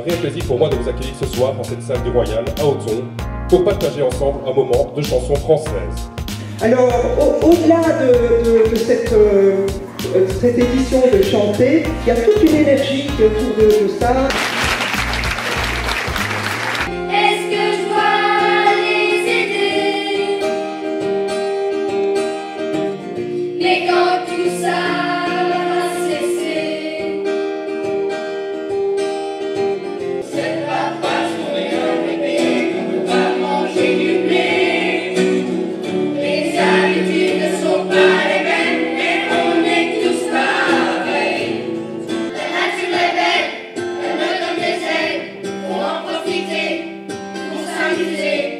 Un réel plaisir pour moi de vous accueillir ce soir en cette salle du Royal à Auton pour partager ensemble un moment de chansons françaises. Alors, au-delà de, cette, euh, cette, édition de chanter, il y a toute une énergie autour de, de ça. la semaine. music.